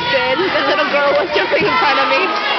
spin. The little girl was jumping in front.